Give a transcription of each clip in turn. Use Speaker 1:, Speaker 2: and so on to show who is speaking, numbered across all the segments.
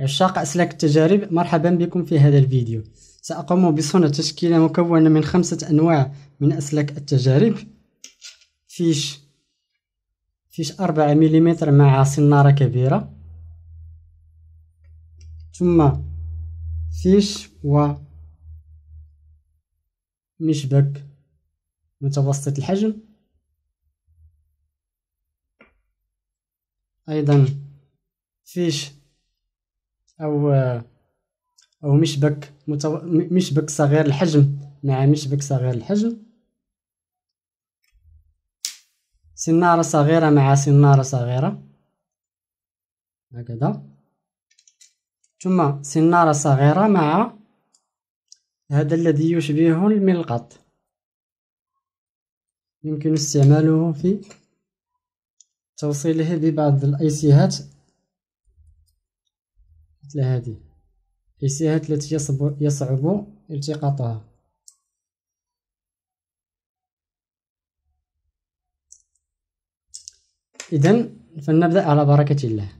Speaker 1: عشاق أسلاك التجارب. مرحبا بكم في هذا الفيديو. سأقوم بصنع تشكيلة مكونة من خمسة أنواع من أسلاك التجارب. فيش فيش أربعة مليمتر مع صنارة كبيرة. ثم فيش و مشبك متوسط الحجم. أيضا فيش أو أو مشبك متو... مشبك صغير الحجم. مع مشبك صغير الحجم. سنارة صغيرة مع سنارة صغيرة. هكذا. ثم سنارة صغيرة مع هذا الذي يشبه الملقط. يمكن استعماله في توصيله ببعض الأيسيهات مثل هذه. الأيسيهات التي يصعب التقاطها. إذن فلنبدأ على بركة الله.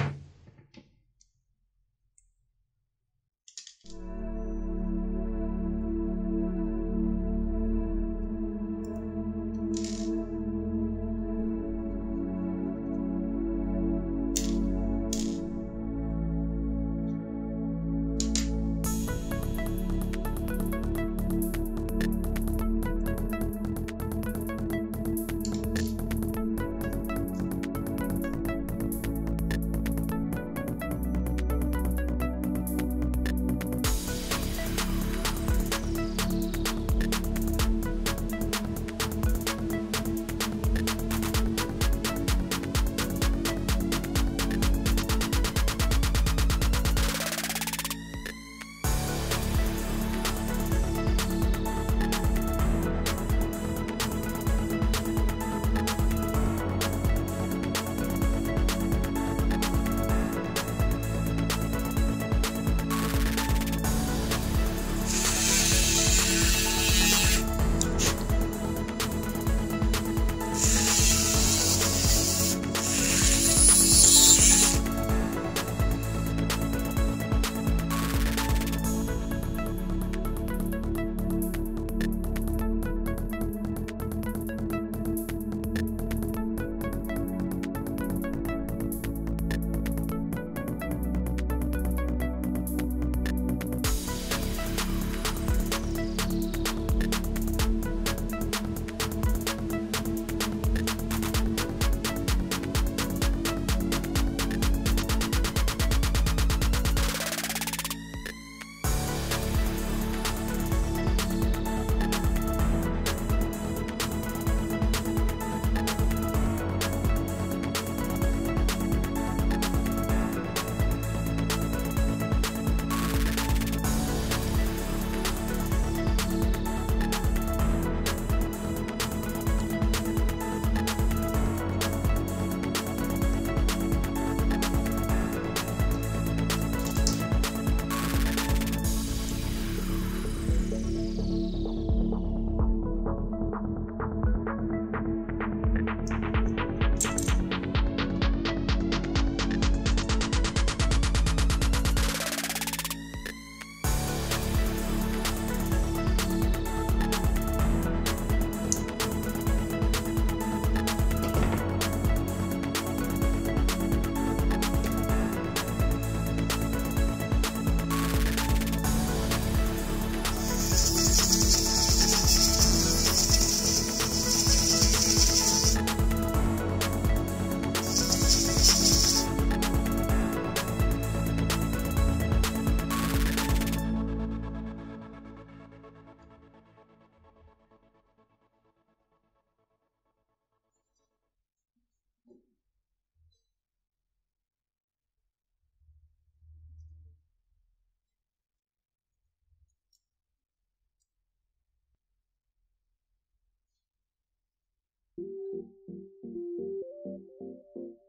Speaker 1: Thank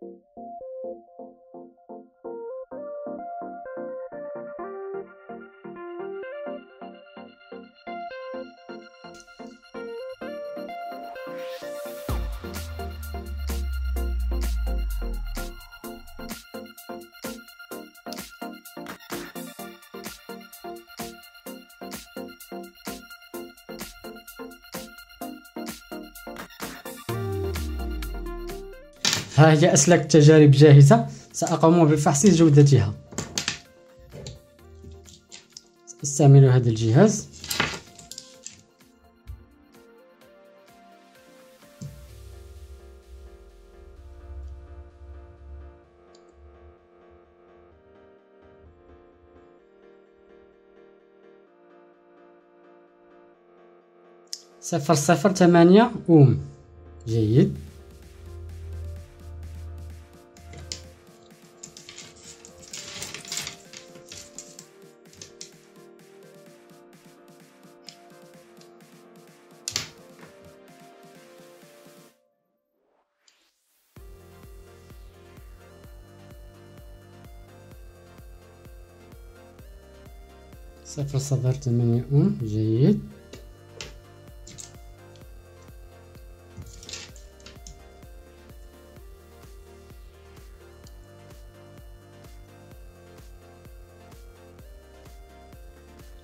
Speaker 1: you. ها هي أسلاك التجارب جاهزة. سأقوم بفحص جودتها. سأستعمل هذا الجهاز. صفر صفر ثمانية أوم. جيد. صفر صفر ثمانية أم جيد.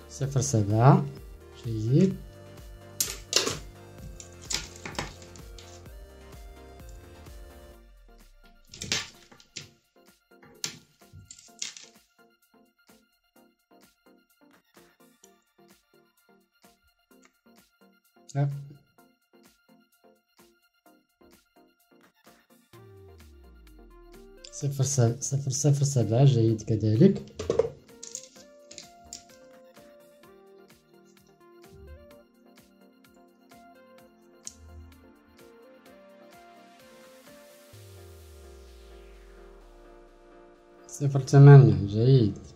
Speaker 1: صفر سبعة. جيد. صفر صفر صفر سبعة جيد كذلك. صفر ثمانية جيد.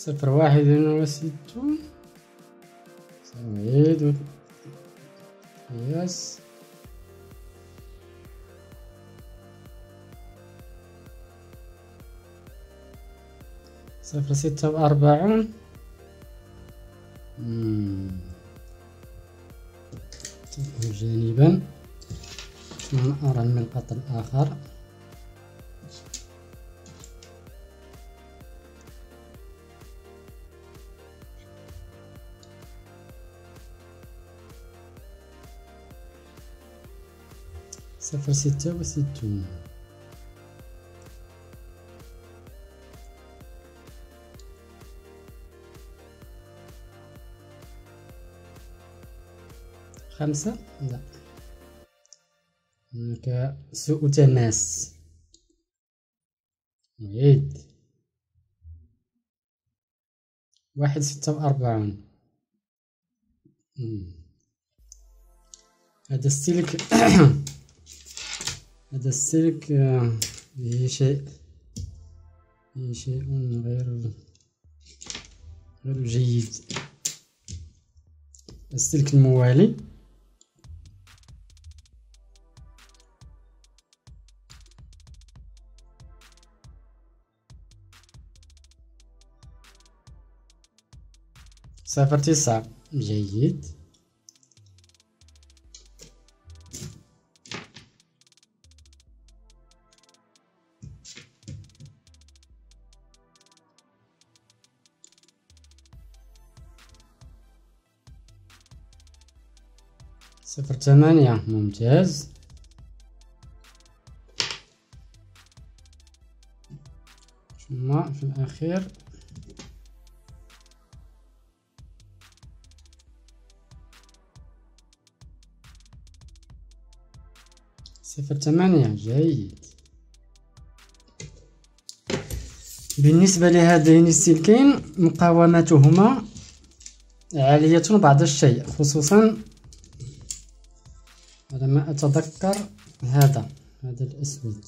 Speaker 1: صفر واحد وستون سعيد يس. صفر ستة وأربعون جانبا. أرى المنقط الآخر. صفر ستة وستون خمسة لا هناك سوء تماس نعيد واحد ستة وأربعون هذا السلك هذا السلك فيه شيء فيه شيء غير غير جيد. السلك الموالي. صفر تسعة. جيد. صفر ثمانية ممتاز. ثم في الأخير. صفر ثمانية جيد. بالنسبة لهذين السلكين مقاومتهما عالية بعض الشيء خصوصا على ما أتذكر هذا هذا الأسود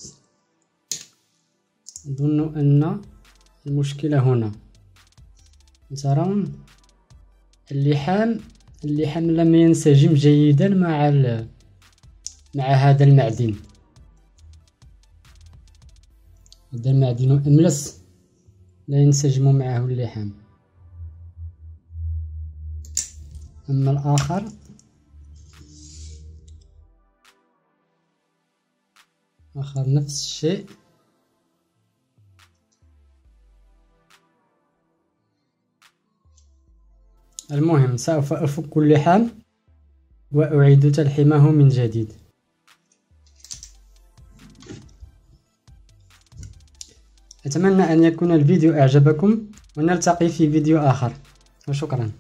Speaker 1: أظن أن المشكلة هنا. ترون اللحام اللحام لم ينسجم جيدا مع مع هذا المعدن. هذا المعدن أملس لا ينسجم معه اللحام. أما الآخر؟ آخر نفس الشيء. المهم سوف أفك اللحام وأعيد تلحيمه من جديد. أتمنى أن يكون الفيديو أعجبكم ونلتقي في فيديو آخر. وشكرا.